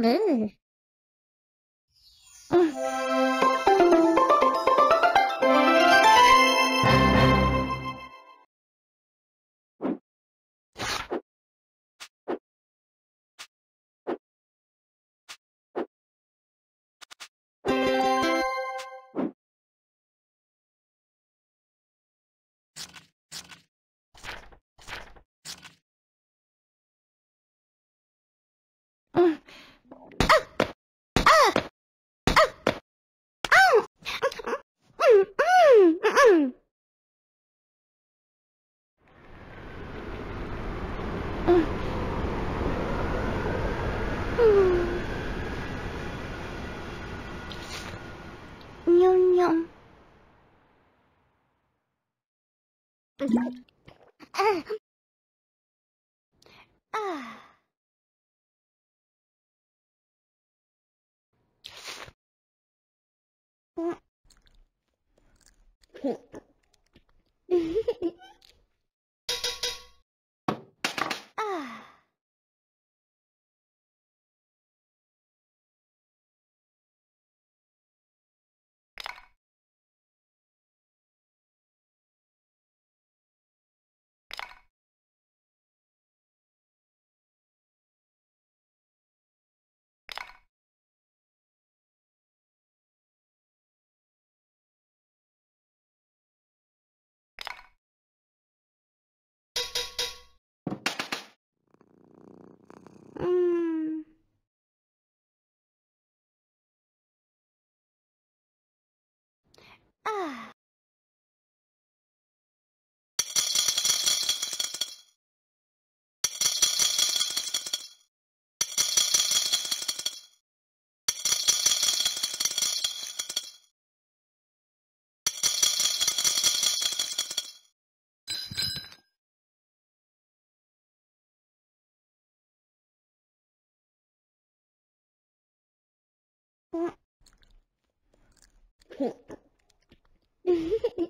Mm-hmm. 아. 아. ああ。ほっ。Mm-hmm.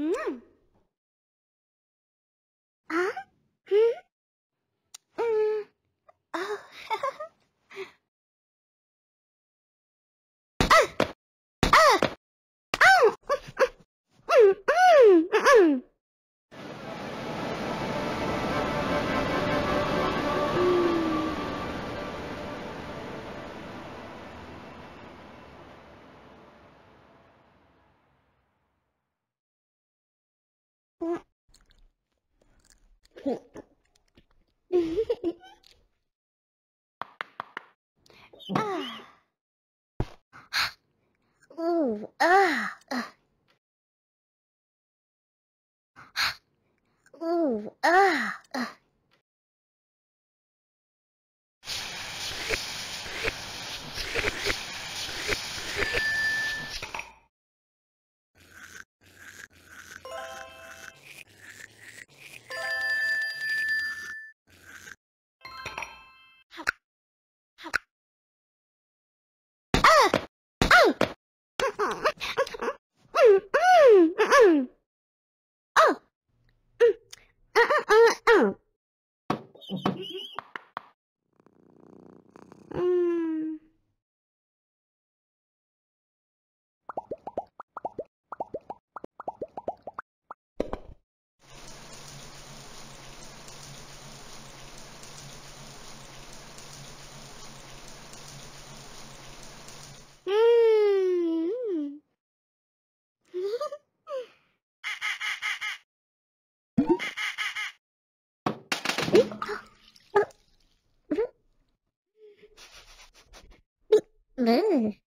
음. 嗯啊。呜啊。啊。呜啊啊。嗯。